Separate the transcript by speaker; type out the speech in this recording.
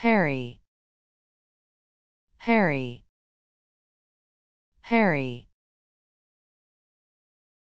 Speaker 1: Harry. Harry. Harry.